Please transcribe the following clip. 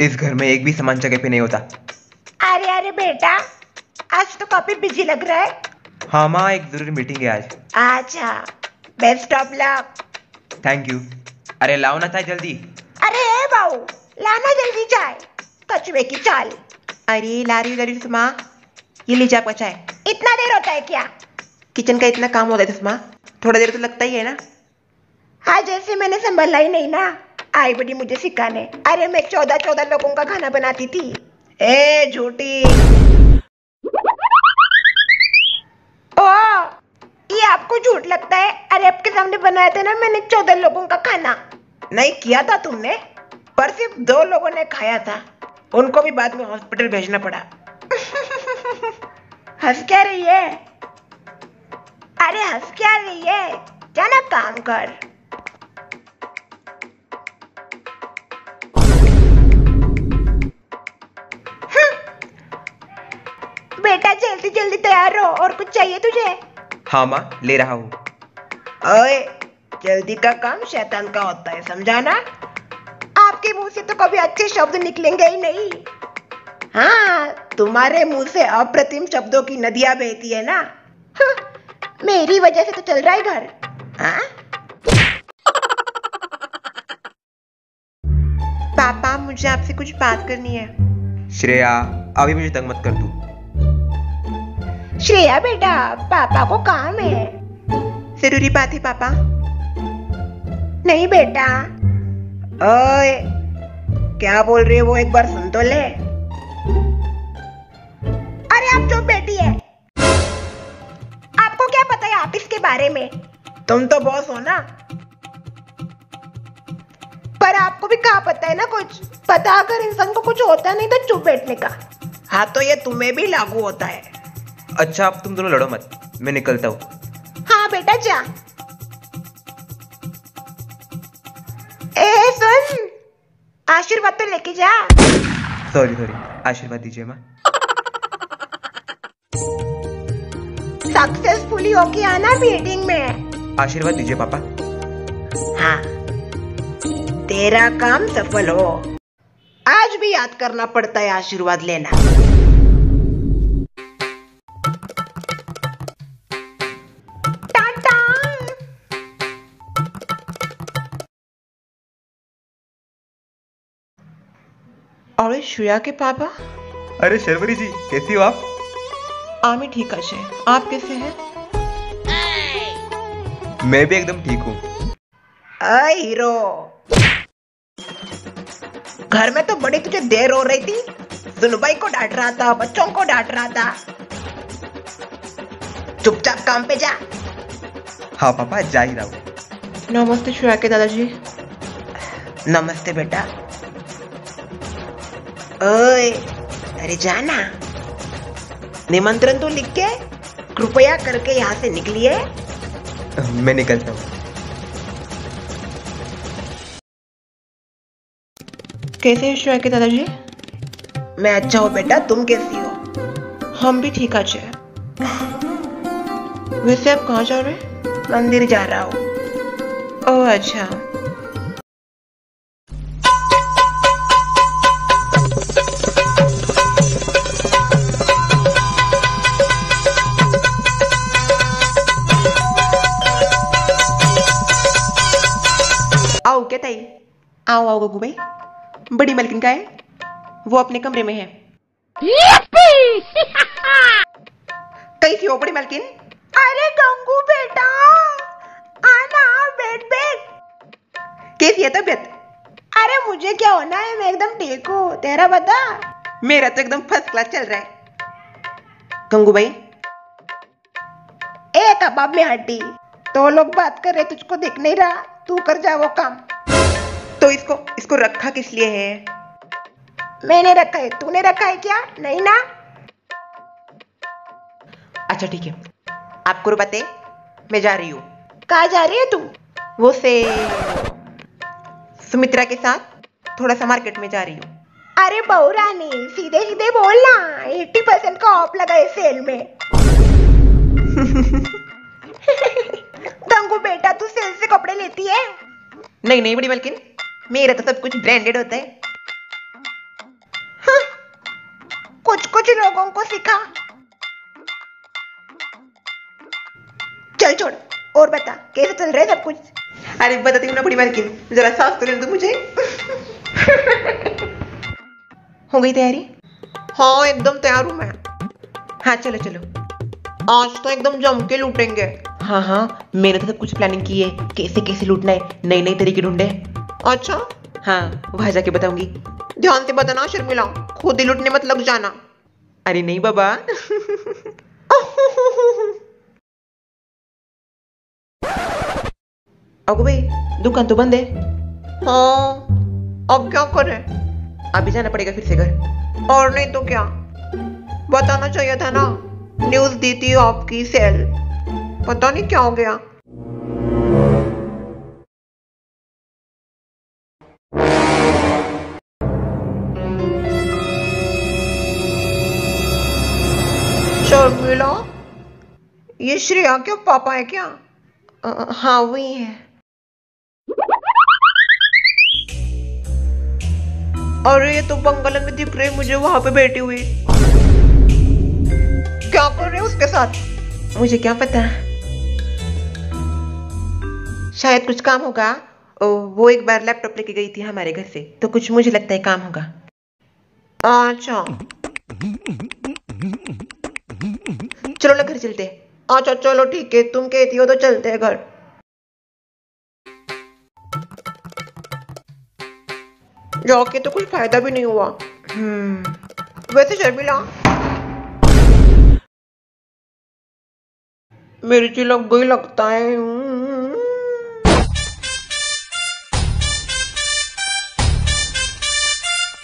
इस घर में एक भी सामान जगह पे नहीं होता। अरे अरे बेटा आज तो काफ़ी बिज़ी लग रहा है। हाँ माँ एक ज़रूरी मीटिंग है आज। अच्छा best of luck thank you अरे लाओ ना चाय जल्दी। अरे बाऊ लाना जल्दी चाय। कछुए की चाल। अरे ला रही ला रही सुषमा ये लीजिए आपका चाय। इतना देर होता है क्या? किचन का इतना काम होता है सुषमा थोड़ा देर तो लगता ही है ना। आज ऐसे मैंने संभाला ही नहीं ना। आई बड़ी मुझे सिखाने। अरे, मैं चौदह चौदह लोगों का खाना बनाती थी। ए, झूठी। ओ, ये आपको झूठ लगता है? अरे, आपके सामने बनाया था ना मैंने चौदह लोगों का खाना। नहीं, किया था तुमने। पर सिर्फ़ दो लोगों ने खाया था। उनको भी बाद में हॉस्पिटल भेजना पड़ा। हंस क्या रही है? अरे, हंस क्या रही है? जाना काम कर। बेटा जल्दी जल्दी तैयार हो और कुछ चाहिए तुझे? हाँ माँ ले रहा हूँ। ओए जल्दी का काम शैतान का होता है समझा ना आपके मुँह से तो कभी अच्छे शब्द निकलेंगे ही नहीं। हाँ तुम्हारे मुँह से अप्रतिम शब्दों की नदियाँ बहती है ना? हाँ, मेरी वजह से तो चल रहा है घर। हाँ? पापा मुझे आपसे कुछ बात करनी है। श्रेया अभी मुझे तंग मत कर तू। श्रेया बेटा पापा को काम है। ज़रूरी बात है पापा। नहीं बेटा। ओए क्या बोल रही है? वो एक बार सुन तो ले। अरे आप चुप बेटी है आपको क्या पता है आप इसके बारे में? तुम तो बॉस हो ना। पर आपको भी कहा पता है ना कुछ? पता अगर इंसान को कुछ होता नहीं तो चुप बैठने का। हाँ तो ये तुम्हें भी लागू होता है। अच्छा आप तुम दोनों लड़ो मत। मैं निकलता हूँ। हाँ बेटा जा। ए सुन। आशीर्वाद तो लेके जा। सॉरी सॉरी आशीर्वाद दीजिए माँ। सक्सेसफुली होके आना मीटिंग में। आशीर्वाद दीजिए पापा। हाँ। तेरा काम सफल हो। आज भी याद करना पड़ता है आशीर्वाद लेना। और श्रेया के पापा? अरे शर्वरी जी कैसी हो आप? आमी ठीक আছে आप कैसे हैं? मैं भी एकदम ठीक हूँ। हीरो। घर में तो बड़ी तुझे देर हो रही थी। सुनबाई को डांट रहा था बच्चों को डांट रहा था। चुपचाप काम पे जा। हाँ पापा जा ही रहा हूँ। नमस्ते श्रेया के दादाजी। नमस्ते बेटा। ओए अरे जाना। निमंत्रण तो लिख के कृपया करके यहाँ से निकलिए। मैं निकलता हूँ। कैसे हैं श्रेया के दादाजी? मैं अच्छा हूँ बेटा तुम कैसी हो? हम भी ठीक আছে वैसे आप कहाँ जा रहे हैं? मंदिर जा रहा हूँ। ओह अच्छा। आओ क्या ताई? आओ आओ गगू भाई। बड़ी मलकिन का है। वो अपने कमरे में है। कैसी हो बड़ी मलकिन? अरे गंगू बेटा आना बैठ बैठ। कैसी है तबीयत? अरे मुझे क्या होना है? मैं एकदम ठीक हूँ। तेरा बता। मेरा तो एकदम फ़र्स्ट क्लास चल रहा है। गंगू भाई। ए कबाब में हड्डी। तो लोग बात कर रहे तुझको देख नहीं रहा। तू कर जा वो काम। तो इसको इसको रखा किस लिए है? मैंने रखा है, तूने रखा है क्या? नहीं ना? अच्छा ठीक है। आपको रुपते मैं जा रही हूँ। कहा जा रही है तू? वो से सुमित्रा के साथ, थोड़ा सा मार्केट में जा रही हूँ। अरे बहू रानी, सीधे सीधे बोलना। एट्टी परसेंट का ऑफ़ लगा है सेल में। गंगू बेटा तू सेल से कपड़े लेती है? नहीं नहीं बड़ी मलकिन मेरा तो सब कुछ ब्रांडेड होता है। हाँ, कुछ कुछ लोगों को सिखा। चल छोड़ और बता कैसे चल रहा है सब कुछ? अरे बताती हूँ ना बड़ी मालकिन जरा साफ़ तो दो मुझे। हो गई तैयारी? हाँ एकदम तैयार हूँ मैं। हाँ चलो चलो। आज तो एकदम जम के लूटेंगे। हाँ हाँ मैंने तो सब कुछ प्लानिंग की है कैसे कैसे लूटना है नई नई तरीके ढूंढे। अच्छा? हाँ वहाँ जाके बताऊँगी। ध्यान से बताना शर्मिला। खुद ही लूटने मत लग जाना। अरे नहीं बाबा। अगो भाई दुकान तो बंद है। हाँ अब क्या करें? अभी जाना पड़ेगा फिर से घर। और नहीं तो क्या? बताना चाहिए था ना न्यूज़ दी थी आपकी सेल पता नहीं क्या हो गया। ये श्रेया के पापा है क्या? अ, हाँ वही है। अरे ये तो बंगलन में दिख रहे मुझे वहाँ पे बैठी हुई क्या कर रहे हो उसके साथ? मुझे क्या पता? शायद कुछ काम होगा। वो एक बार लैपटॉप लेके गई थी हमारे घर से तो कुछ मुझे लगता है काम होगा। अच्छा। चलो ना घर चलते अच्छा चलो, ठीक है। तुम कहती हो तो चलते हैं घर। जाके तो कुछ फ़ायदा भी नहीं हुआ। हम्म। वैसे शर्मिला। मेरी लग गई लगता है।